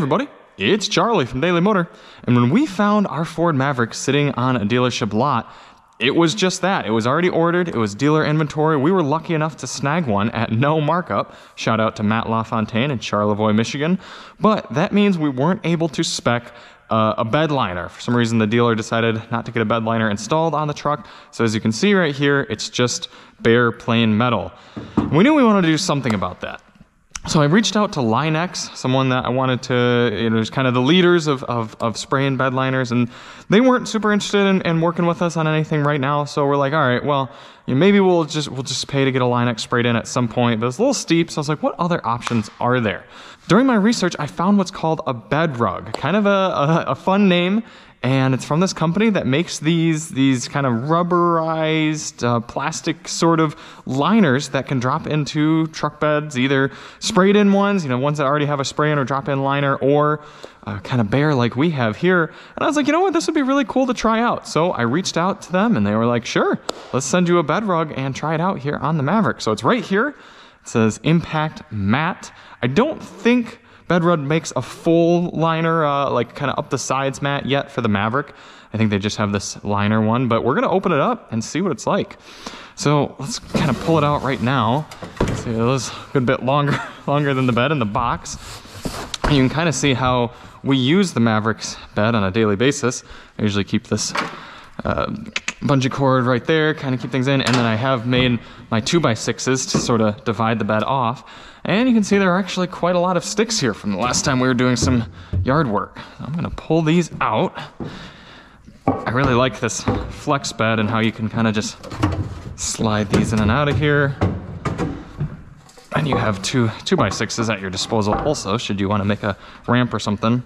everybody, it's Charlie from Daily Motor. And when we found our Ford Maverick sitting on a dealership lot, it was just that. It was already ordered, it was dealer inventory. We were lucky enough to snag one at no markup. Shout out to Matt LaFontaine in Charlevoix, Michigan. But that means we weren't able to spec uh, a bed liner. For some reason, the dealer decided not to get a bed liner installed on the truck. So as you can see right here, it's just bare plain metal. we knew we wanted to do something about that. So I reached out to Line-X, someone that I wanted to, you know, was kind of the leaders of, of, of spraying bed liners, and they weren't super interested in, in, working with us on anything right now. So we're like, all right, well, you know, maybe we'll just we'll just pay to get a Line-X sprayed in at some point. But it's a little steep, so I was like, what other options are there? During my research, I found what's called a BedRug, kind of a, a, a fun name and it's from this company that makes these these kind of rubberized uh, plastic sort of liners that can drop into truck beds either sprayed in ones you know ones that already have a spray in or drop in liner or uh, kind of bare like we have here. And i was like you know what? This would be really cool to try out. So i reached out to them and they were like sure let's send you a bed rug and try it out here on the maverick. So it's right here. It says impact Mat. i don't think BedRug makes a full liner, uh, like kind of up the sides mat yet for the Maverick. I think they just have this liner one, but we're gonna open it up and see what it's like. So let's kind of pull it out right now. See, it was a good bit longer, longer than the bed in the box. And you can kind of see how we use the Mavericks bed on a daily basis. I usually keep this uh, bungee cord right there, kind of keep things in, and then I have made my 2x6s to sort of divide the bed off. And you can see there are actually quite a lot of sticks here from the last time we were doing some yard work. I'm gonna pull these out. I really like this flex bed and how you can kind of just slide these in and out of here. And you have two two by sixes at your disposal also, should you want to make a ramp or something.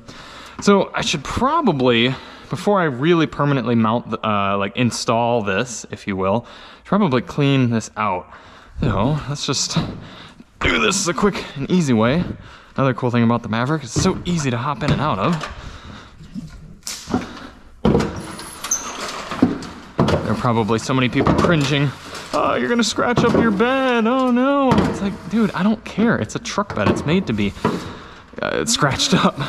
So I should probably, before I really permanently mount, uh, like install this, if you will, probably clean this out. So let's just do this a quick and easy way. Another cool thing about the Maverick, it's so easy to hop in and out of. There are probably so many people cringing. Oh, you're gonna scratch up your bed. Oh no. It's like, dude, I don't care. It's a truck bed. It's made to be uh, scratched up.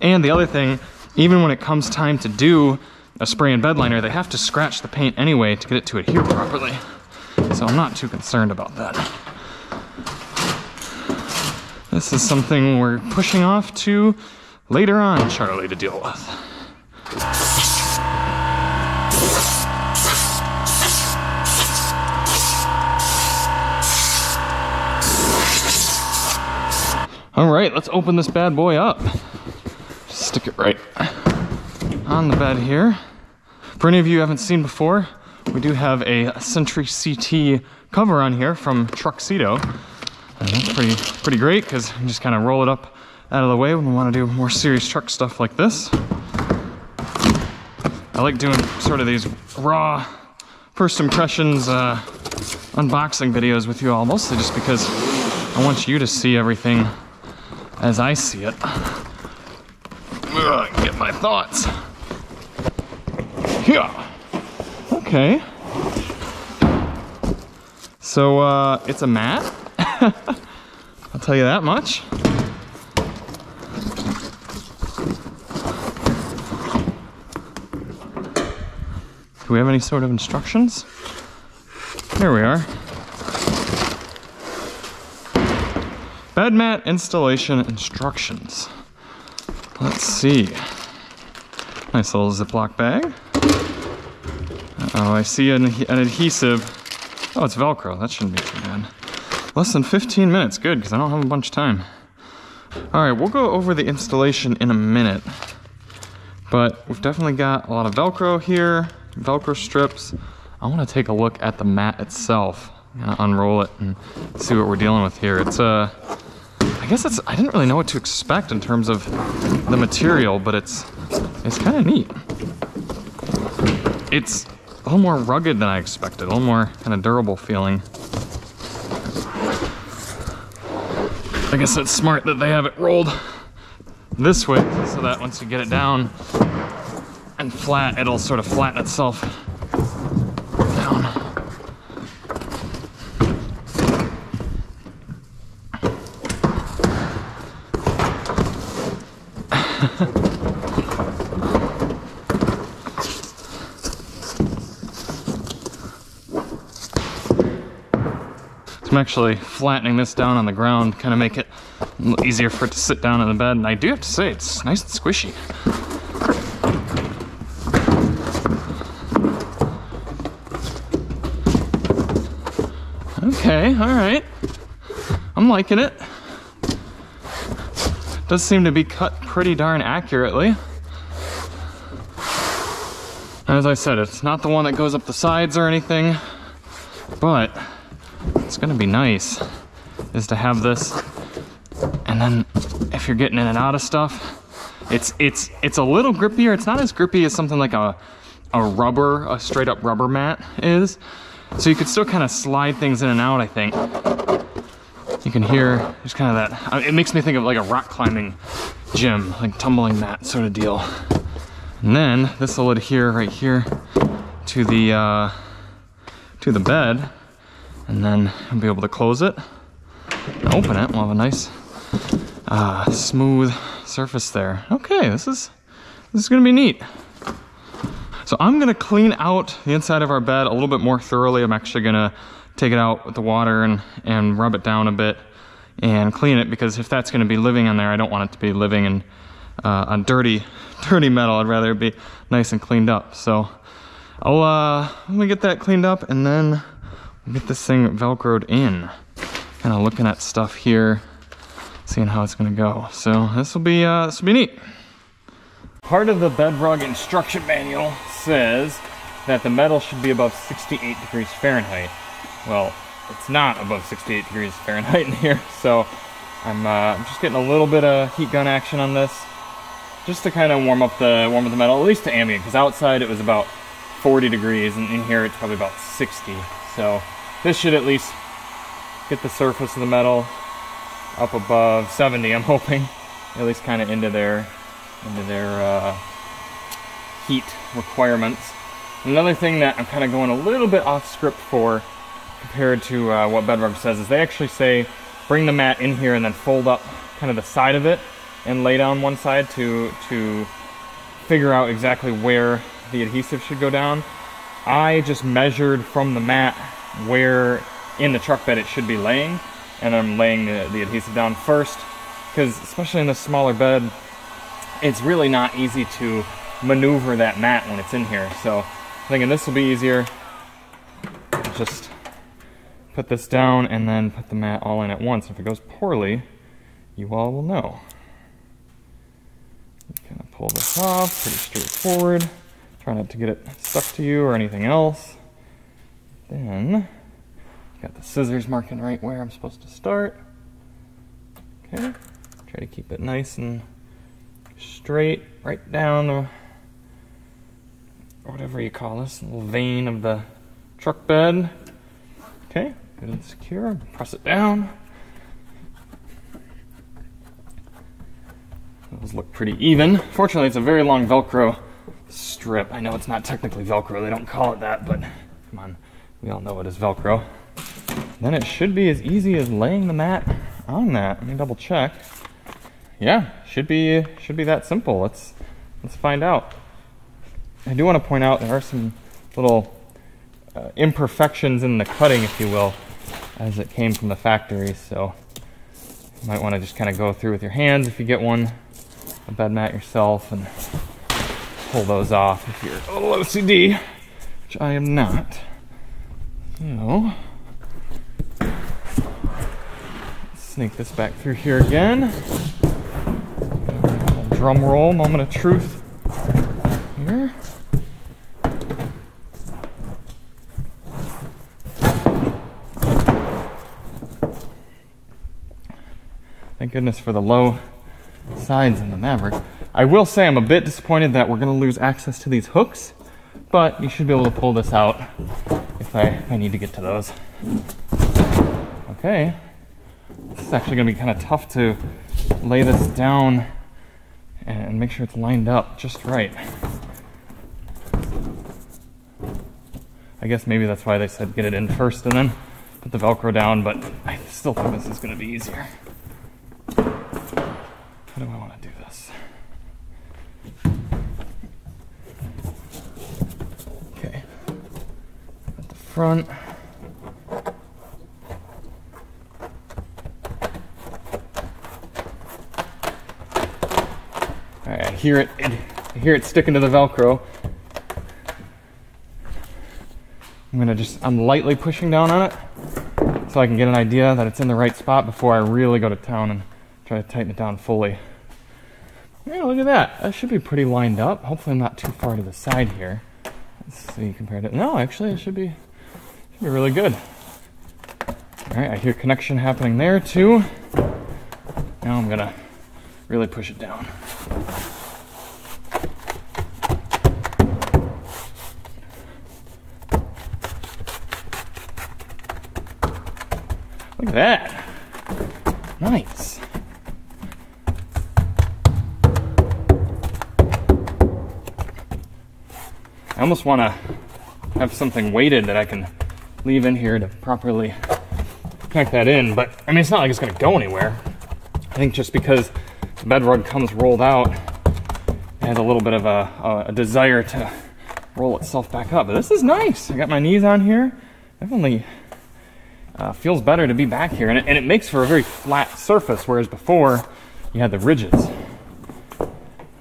And the other thing, even when it comes time to do a spray and bed liner, they have to scratch the paint anyway to get it to adhere properly. So I'm not too concerned about that. This is something we're pushing off to later on Charlie to deal with. All right, let's open this bad boy up. It right on the bed here. For any of you who haven't seen before, we do have a Sentry CT cover on here from Truxedo. And that's pretty, pretty great because you just kind of roll it up out of the way when we want to do more serious truck stuff like this. I like doing sort of these raw first impressions uh, unboxing videos with you all, mostly just because I want you to see everything as I see it. Get my thoughts. Yeah. Okay. So uh, it's a mat. I'll tell you that much. Do we have any sort of instructions? Here we are. Bed mat installation instructions. Let's see. Nice little Ziploc bag. Oh, I see an, an adhesive. Oh, it's Velcro. That shouldn't be too bad. Less than 15 minutes, good, because I don't have a bunch of time. All right, we'll go over the installation in a minute. But we've definitely got a lot of Velcro here, Velcro strips. I wanna take a look at the mat itself. unroll it and see what we're dealing with here. It's a, uh, I guess it's, I didn't really know what to expect in terms of the material, but it's, it's kind of neat. It's a little more rugged than I expected, a little more kind of durable feeling. I guess it's smart that they have it rolled this way so that once you get it down and flat, it'll sort of flatten itself I'm actually flattening this down on the ground, kind of make it easier for it to sit down in the bed. And I do have to say, it's nice and squishy. Okay, all right. I'm liking it. Does seem to be cut pretty darn accurately. As I said, it's not the one that goes up the sides or anything, but it's gonna be nice is to have this. And then if you're getting in and out of stuff, it's it's it's a little grippier. It's not as grippy as something like a a rubber, a straight up rubber mat is. So you could still kind of slide things in and out, I think. You can hear just kind of that, it makes me think of like a rock climbing gym, like tumbling mat sort of deal. And then this will adhere right here to the, uh, to the bed. And then I'll be able to close it and open it. We'll have a nice, uh, smooth surface there. Okay, this is, this is gonna be neat. So I'm gonna clean out the inside of our bed a little bit more thoroughly. I'm actually gonna take it out with the water and, and rub it down a bit and clean it because if that's gonna be living on there, I don't want it to be living in uh, on dirty, dirty metal. I'd rather it be nice and cleaned up. So I'll, uh, let me get that cleaned up and then get this thing Velcroed in. Kind of looking at stuff here, seeing how it's gonna go. So this will be, uh, this will be neat. Part of the BedRug instruction manual says that the metal should be above 68 degrees Fahrenheit. Well, it's not above 68 degrees Fahrenheit in here, so I'm, uh, just getting a little bit of heat gun action on this, just to kind of warm up the warm up the metal, at least to ambient, because outside it was about 40 degrees, and in here it's probably about 60. So this should at least get the surface of the metal up above 70, I'm hoping, at least kind of into there into their uh, heat requirements. Another thing that I'm kind of going a little bit off script for compared to uh, what BedRug says is they actually say bring the mat in here and then fold up kind of the side of it and lay down one side to to figure out exactly where the adhesive should go down. I just measured from the mat where in the truck bed it should be laying and I'm laying the, the adhesive down first because especially in the smaller bed it's really not easy to maneuver that mat when it's in here. So I'm thinking this will be easier. Just put this down and then put the mat all in at once. If it goes poorly, you all will know. Kind of pull this off, pretty straightforward. Try not to get it stuck to you or anything else. Then, got the scissors marking right where I'm supposed to start. Okay, try to keep it nice and straight right down the, whatever you call this, little vein of the truck bed. Okay, good and secure. Press it down. Those look pretty even. Fortunately, it's a very long Velcro strip. I know it's not technically Velcro, they don't call it that, but come on, we all know it is Velcro. Then it should be as easy as laying the mat on that. Let me double check yeah, should be should be that simple. Let's let's find out. I do want to point out there are some little uh, imperfections in the cutting, if you will, as it came from the factory. So you might want to just kind of go through with your hands if you get one, a bed mat yourself, and pull those off if you're a little OCD, which I am not. So sneak this back through here again drum roll, moment of truth here. Thank goodness for the low sides in the Maverick. I will say I'm a bit disappointed that we're to lose access to these hooks, but you should be able to pull this out if I, if I need to get to those. Okay. This is actually to be kind of tough to lay this down and make sure it's lined up just right. I guess maybe that's why they said get it in first and then put the Velcro down, but I still think this is to be easier. How do I want to do this? Okay. At the front. Alright, I hear it, it I hear it sticking to the Velcro. I'm gonna just, I'm lightly pushing down on it so I can get an idea that it's in the right spot before I really go to town and try to tighten it down fully. Yeah, look at that. That should be pretty lined up. Hopefully I'm not too far to the side here. Let's see compared to, no, actually it should be, be really good. All right, I hear connection happening there too. Now I'm gonna really push it down. Look at that. Nice. I almost want to have something weighted that I can leave in here to properly connect that in, but I mean, it's not like it's going to go anywhere. I think just because the BedRug comes rolled out, it has a little bit of a, a desire to roll itself back up. But this is nice. I got my knees on here. Definitely uh, feels better to be back here, and it, and it makes for a very flat surface, whereas before you had the ridges.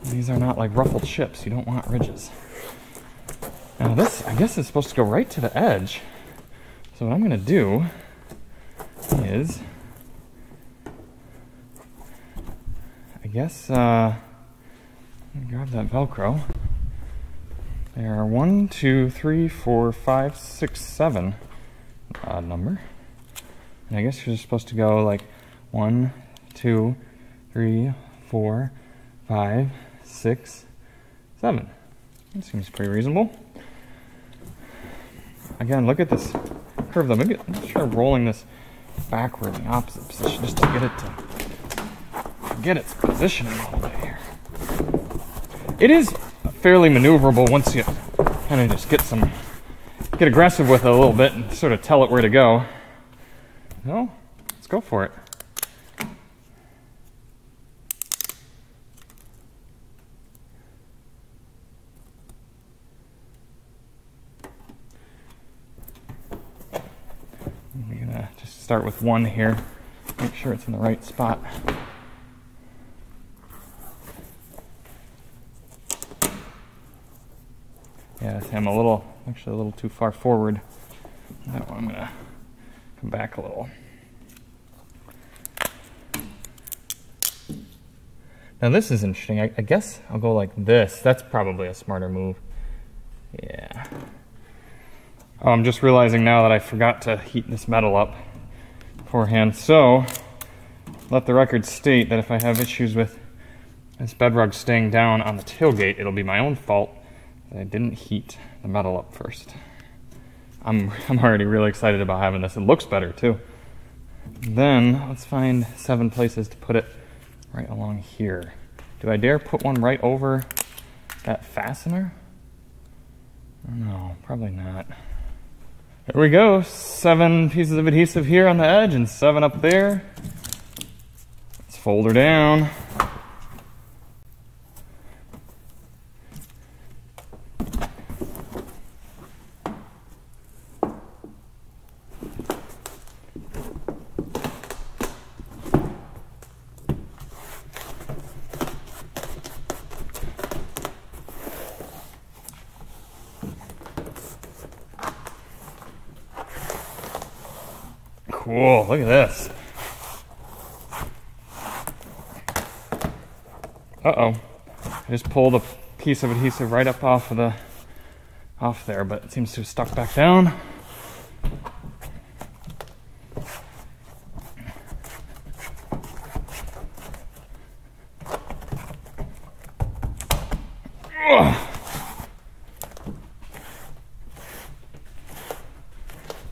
These are not like ruffled chips. You don't want ridges. Now this, I guess, is supposed to go right to the edge. So what I'm going to do is, I guess, uh, grab that Velcro. There are one, two, three, four, five, six, seven odd number. And I guess you're supposed to go like one, two, three, four, five, six, seven. That seems pretty reasonable. Again, look at this curve though. Maybe let's try rolling this backward in the opposite position just to get it to get its positioning a little bit here. It is fairly maneuverable once you kind of just get some get aggressive with it a little bit and sort of tell it where to go. No, let's go for it. I'm gonna just start with one here, make sure it's in the right spot. Yeah, I'm a little, actually a little too far forward. That one I'm gonna come back a little. Now this is interesting. I, I, guess I'll go like this. That's probably a smarter move. Yeah. Oh, I'm just realizing now that I forgot to heat this metal up So, let the record state that if I have issues with this BedRug staying down on the tailgate, it'll be my own fault that I didn't heat the metal up first. I'm, I'm already really excited about having this. It looks better too. Then let's find seven places to put it right along here. Do I dare put one right over that fastener? No, probably not. There we go. Seven pieces of adhesive here on the edge and seven up there. Let's fold her down. Cool, look at this. Uh-oh. I just pulled a piece of adhesive right up off of the off there, but it seems to have stuck back down.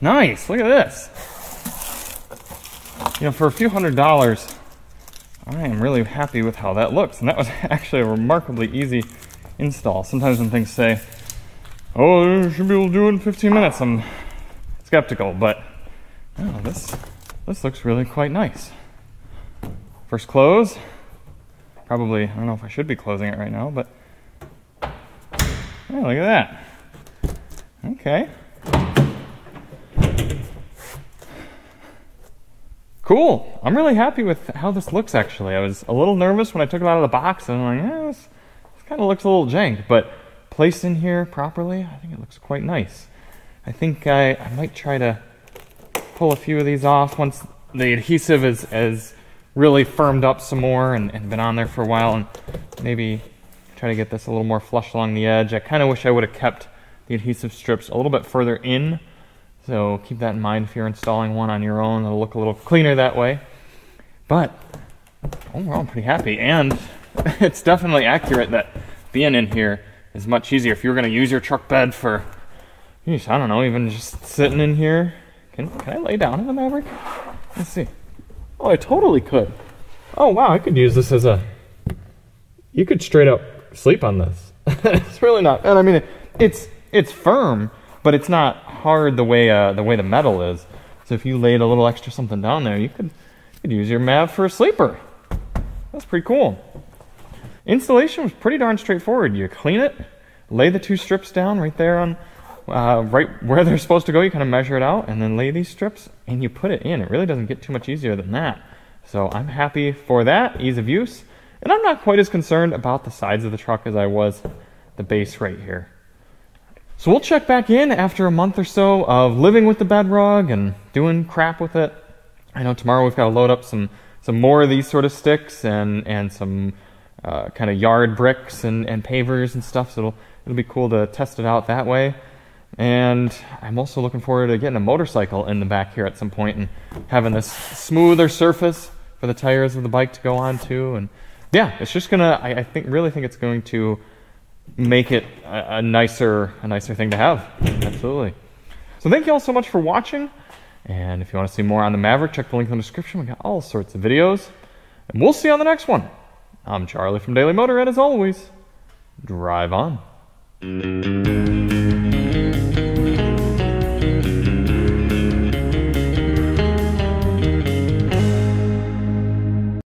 Nice, look at this. You know, for a few hundred dollars, I am really happy with how that looks. And that was actually a remarkably easy install. Sometimes when things say, oh, you should be able to do it in 15 minutes, I'm skeptical, but oh, this, this looks really quite nice. First close, Probably, I don't know if I should be closing it right now, but yeah, look at that. Okay. Cool. I'm really happy with how this looks actually. I was a little nervous when I took it out of the box and I'm like, yeah, this, this kind of looks a little jank, but placed in here properly, I think it looks quite nice. I think I, I might try to pull a few of these off once the adhesive is, is really firmed up some more and, and been on there for a while and maybe try to get this a little more flush along the edge. I kind of wish I would have kept the adhesive strips a little bit further in so keep that in mind if you're installing one on your own. It'll look a little cleaner that way. But overall, I'm pretty happy. And it's definitely accurate that being in here is much easier. If you were going to use your truck bed for, geez, I don't know, even just sitting in here. Can, can I lay down in the Maverick? Let's see. Oh, I totally could. Oh, wow, I could use this as a... You could straight up sleep on this. it's really not... And I mean, it's it's firm, but it's not hard the way uh, the way the metal is. So if you laid a little extra something down there, you could, you could use your Mav for a sleeper. That's pretty cool. Installation was pretty darn straightforward. You clean it, lay the two strips down right there on uh, right where they're supposed to go. You kind of measure it out and then lay these strips and you put it in. It really doesn't get too much easier than that. So I'm happy for that, ease of use. And I'm not quite as concerned about the sides of the truck as I was the base right here. So we'll check back in after a month or so of living with the BedRug and doing crap with it. I know tomorrow we've got to load up some some more of these sort of sticks and and some uh, kind of yard bricks and, and pavers and stuff. So it'll it'll be cool to test it out that way. And I'm also looking forward to getting a motorcycle in the back here at some point and having this smoother surface for the tires of the bike to go on too. And yeah, it's just gonna. I, I think really think it's going to make it a, a, nicer a nicer thing to have. Absolutely. So thank you all so much for watching. And if you want to see more on the Maverick, check the link in the description. We got all sorts of videos. And we'll see you on the next one. I'm Charlie from Daily Motor, and as always, drive on.